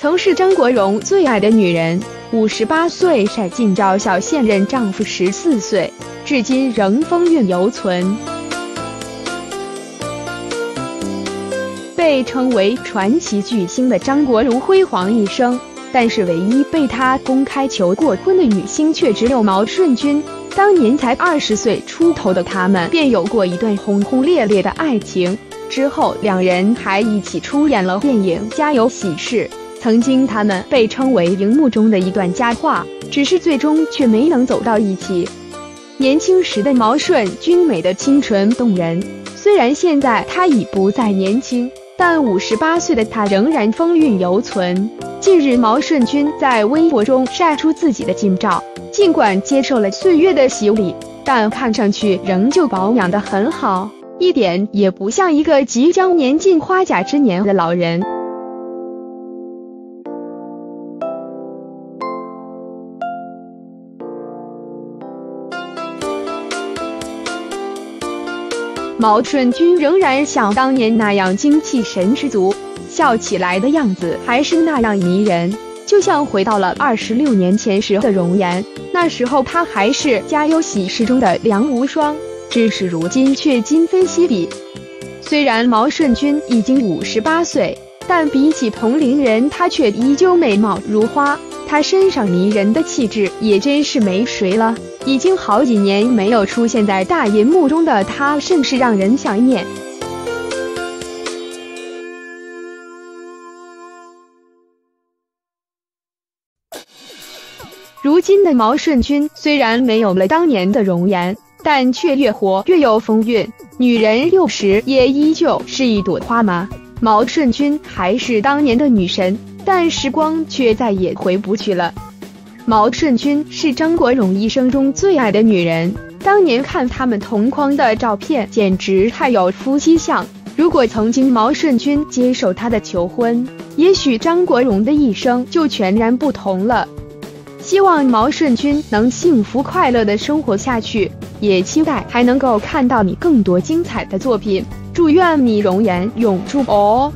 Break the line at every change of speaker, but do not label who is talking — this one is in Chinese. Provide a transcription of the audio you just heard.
曾是张国荣最爱的女人，五十八岁晒近照，小现任丈夫十四岁，至今仍风韵犹存。被称为传奇巨星的张国荣辉煌一生，但是唯一被他公开求过婚的女星却只有毛舜筠。当年才二十岁出头的他们，便有过一段轰轰烈烈的爱情，之后两人还一起出演了电影《家有喜事》。曾经，他们被称为荧幕中的一段佳话，只是最终却没能走到一起。年轻时的毛舜筠美的清纯动人，虽然现在她已不再年轻，但五十八岁的她仍然风韵犹存。近日，毛舜筠在微博中晒出自己的近照，尽管接受了岁月的洗礼，但看上去仍旧保养得很好，一点也不像一个即将年近花甲之年的老人。毛舜筠仍然像当年那样精气神十足，笑起来的样子还是那样迷人，就像回到了二十六年前时的容颜。那时候她还是《家有喜事》中的梁无双，只是如今却今非昔比。虽然毛舜筠已经五十八岁，但比起同龄人，她却依旧美貌如花。她身上迷人的气质也真是没谁了。已经好几年没有出现在大银幕中的她，甚是让人想念。如今的毛舜筠虽然没有了当年的容颜，但却越活越有风韵。女人六十也依旧是一朵花吗？毛舜筠还是当年的女神，但时光却再也回不去了。毛舜筠是张国荣一生中最爱的女人，当年看他们同框的照片，简直太有夫妻相。如果曾经毛舜筠接受他的求婚，也许张国荣的一生就全然不同了。希望毛舜筠能幸福快乐的生活下去，也期待还能够看到你更多精彩的作品。祝愿你容颜永驻哦。